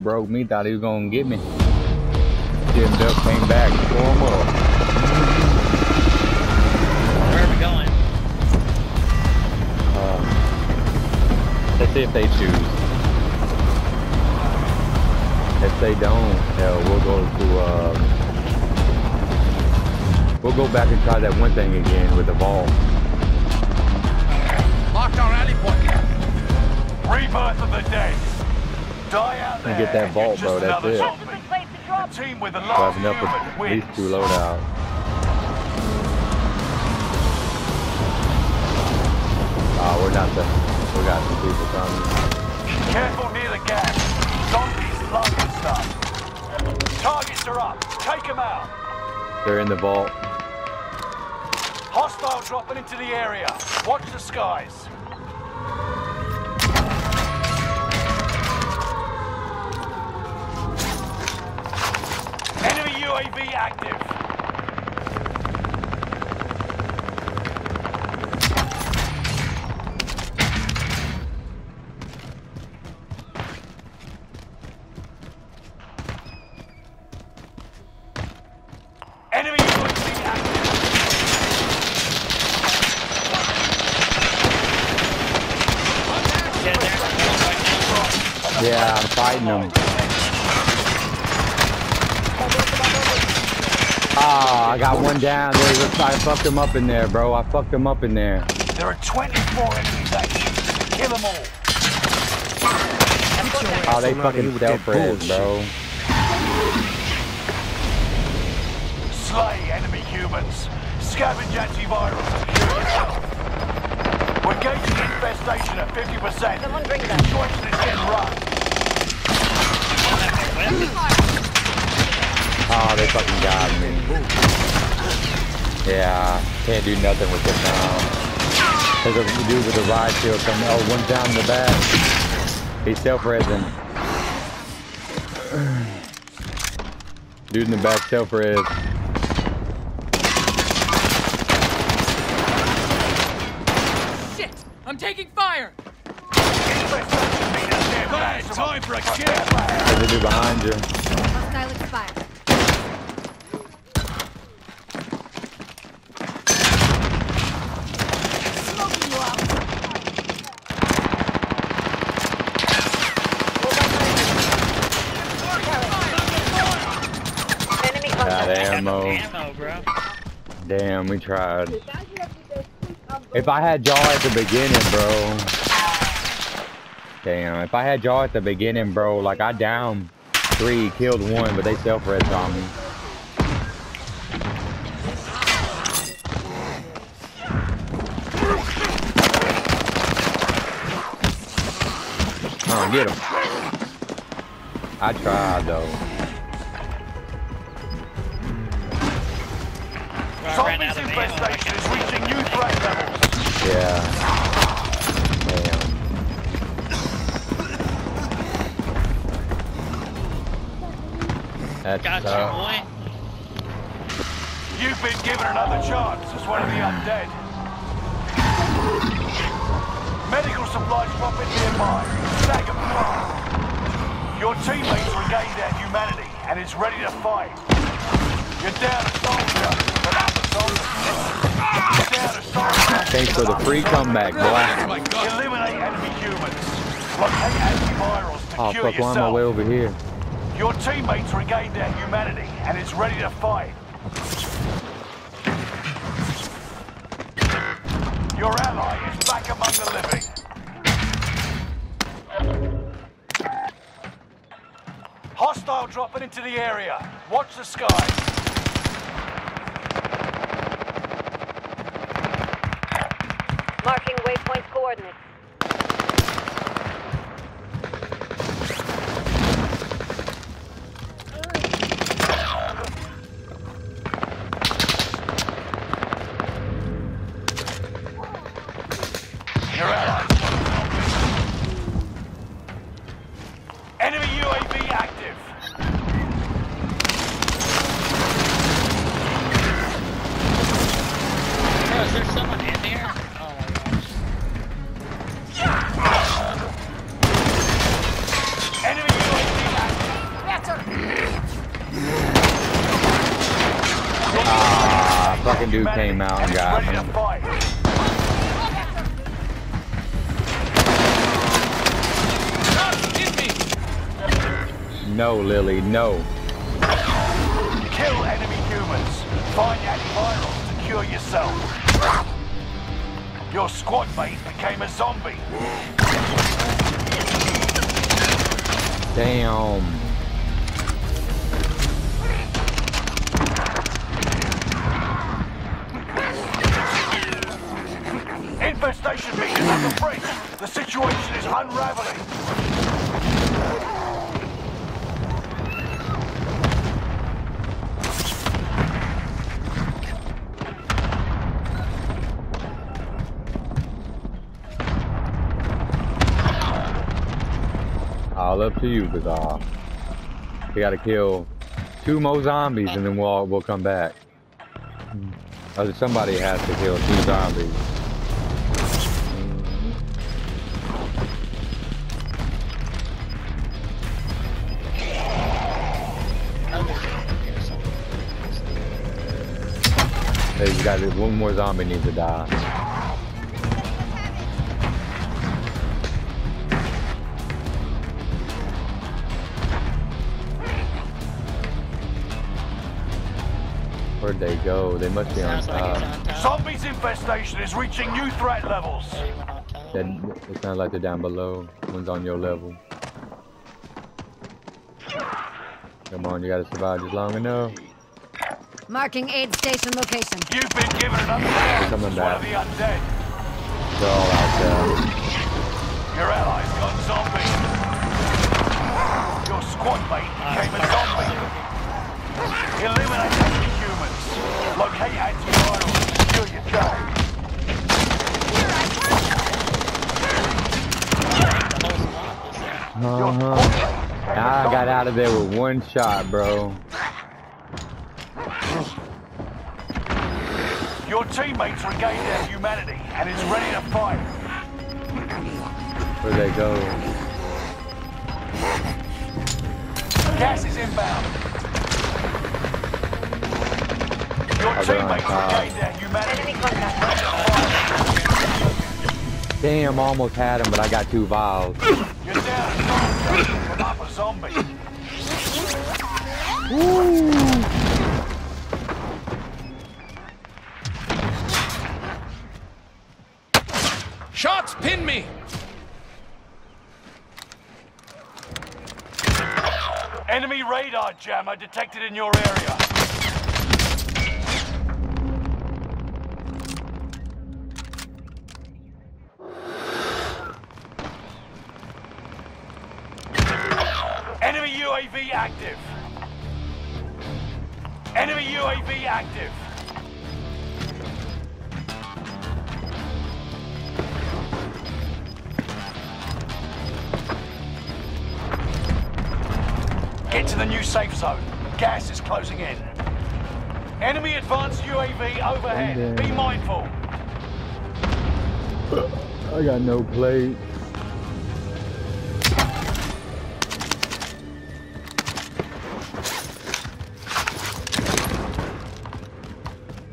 broke me, thought he was gonna get me. Jim Duck came back, tore him up. Where are we going? Uh, let's see if they choose. If they don't, hell, we'll go to, uh, we'll go back and try that one thing again with the ball. Marked our alley point. Rebirth of the dead. Die out there. And get that vault, bro, that's it. zombie. place to drop. The team with So last having up with wins. two loadouts. Oh, we're not the, we got some people coming. Careful near the gas. Zombies loading stuff. Targets are up. Take them out. They're in the vault. Hostile dropping into the area. Watch the skies. UAV active. Yeah, I'm fighting them. Ah, I got one down there. I fucked him up in there, bro. I fucked him up in there. There are 24 enemies active. Kill them all. Oh, they fucking they with that self-res, bro. Slay enemy humans. Scavenge antivirals and cure yourself. We're gauging infestation at 50%. Someone bring that. Situation is getting rough. Oh, they fucking got me. Yeah, can't do nothing with them now. There's a dude with a riot shield coming. Oh, one down in the back. He's self-resing. Dude in the back self-res. Shit! I'm taking fire! Infestation meters near maximum. time for a kill. There's a dude behind you. Hostile expired. Smoking you out. Enemy Got contact. Ammo. Ammo. Damn, we tried. If I had y'all at the beginning, bro. Damn, if I had y'all at the beginning, bro, like I downed three, killed one, but they self-res on me. Oh, get him. I tried though. Zombies out of ammo. I infestation is reaching new threat levels. Yeah. Damn. That's Got you, uh, boy. You've been given another chance as one of the undead. Medical supplies dropping nearby. Stagger fast. Your teammates regained their humanity and is ready to fight. Thanks for the free comeback, boy. My God. Eliminate enemy humans. Locate antivirals to Oh cure fuck, why am I way over here? Your teammates regained their humanity and is ready to fight. Your ally is back among the living. Hostile dropping into the area. Watch the skies. Marking waypoint coordinates. Your allies. Enemy UAV active. Bro, is there someone in dude came out and got him. to fight. Shots hit me! No, Lily, no. Kill enemy humans. Find antivirals to cure yourself. Your squad mate became a zombie. Damn. Infestation meters on the. The situation is unraveling. All up to you, Kizar. We gotta kill two more zombies and then we'll we'll come back. Oh, somebody has to kill two zombies. Got one more zombie needs to die. Where'd they go? They must be on Sounds like top. on top. Zombies infestation is reaching new threat levels. Top? That, it sounds like they're down below. One's on your level. Come on, you gotta survive just long enough. Marking aid station location. You've been given an undead. coming One of back. the undead. They're all out there. Your allies gone zombie. Your squad mate became a zombie. Eliminate enemy humans. Locate antivirals. Secure your job. The whole squad was there. Your squad mate became a I got out of there with one shot, bro. Your teammates regained their humanity and is ready to fight. Where'd they go? Gas is inbound. Your they're teammates top. regained their humanity. Enemy contact. Ready to fight. Damn, almost had him, but I got two vials. You're down a soldier from up a zombie. Shots pin me! Enemy radar jammer detected in your area. Enemy UAV active. Enemy UAV active. Get to the new safe zone. Gas is closing in. Enemy advanced UAV overhead. Be mindful. I got no plate.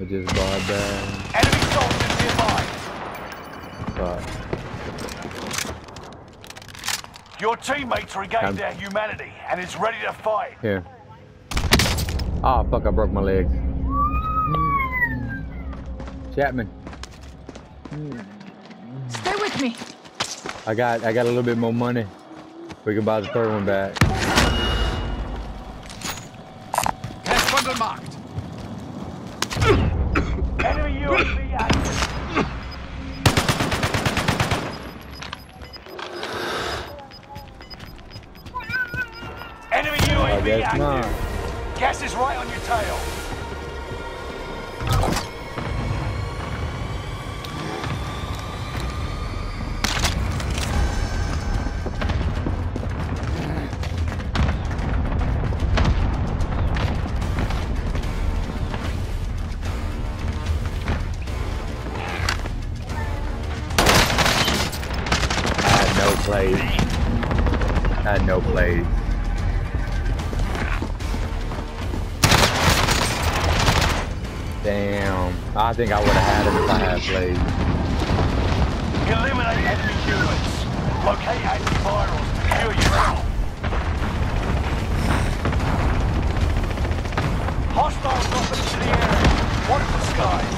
I just bought that. Enemy soldiers nearby. Fuck. Your teammates regained their humanity and is ready to fight. Here. Oh fuck! I broke my legs. Chapman, Stay with me! I got I got a little bit more money. We can buy the third one back. Cash bundle marked! Enemy UAV guess not. Gas is right on your tail. I had no. I had no plays. I think I would have had him if I had blades. Eliminate enemy humans. Locate to dropping into the. Watch the skies.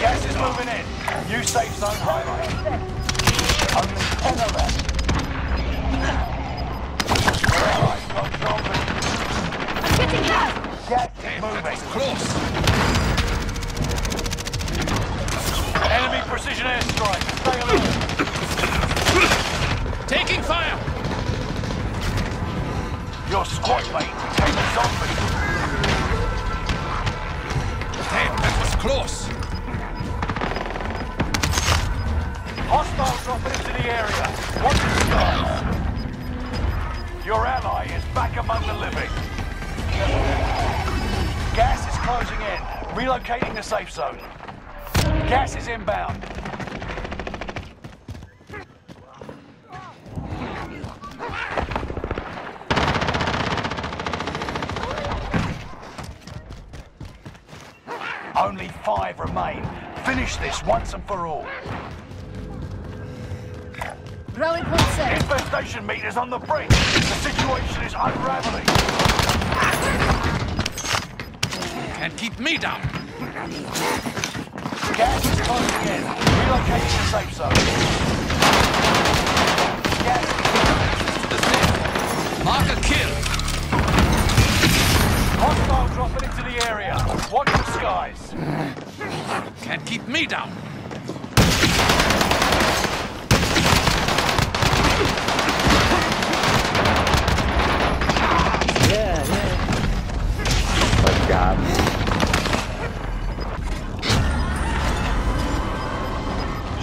Gas is moving in. New safe zone highlight. Only 10 are left. Gas is moving. close. Enemy precision airstrike. Stay alert. Taking fire. Your squad mate became a zombie. Damn, that was close. Hostiles dropping into the area. Watch the skies. Your ally is back among the living. Closing in. Relocating the safe zone. Gas is inbound. Only five remain. Finish this once and for all. Rally point set. Infestation meters on the brink. The situation is unraveling. Can't keep me down. Gas is closing in. Relocating the safe zone. Gas To the safe. Mark a kill. hostile dropping into the area. Watch the skies. Can't keep me down. Let's oh, God.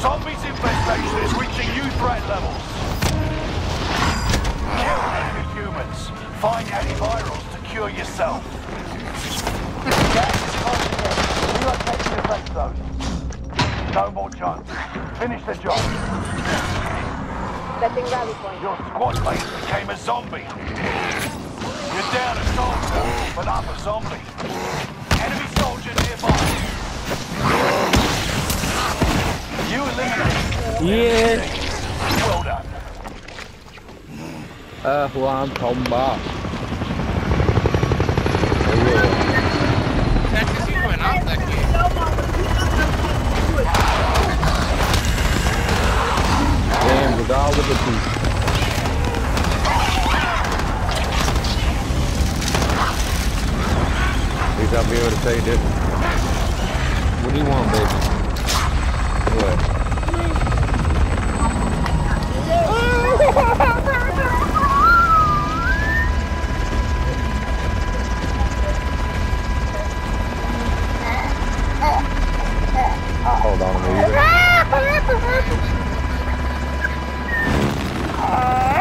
Zombies infestation is reaching new threat levels. Kill enemy humans. Find antivirals to cure yourself. Gas is closing in. Relocating the safe zone. No more chance. Finish the job. Setting rally point. Your squad mate became a zombie. You're down a soldier, but up a zombie. Enemy soldier nearby. You eliminated. Yeah. Well done. Hoàn không bỏ. Texas, you went out that game. Damn, the with the teeth. At least I'll be able to say this. What do you want, baby? Hold on a minute.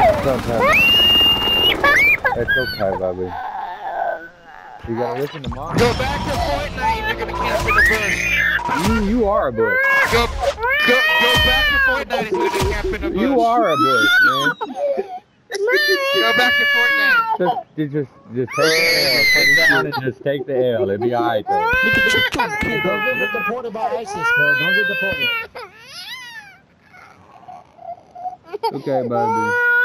It's okay. Baby. You gotta listen to mom. Go back to Fortnite. You're gonna camp in the bush. You, you are a bush. Go, go, go back to Fortnite. If you're camp in the bush. You are a bush, man. Go back to Fortnite. Just, you just, just take the L. Put it down and just take the L. It'll be alright though. Don't get deported by ISIS, bro. Don't get deported. Okay, baby.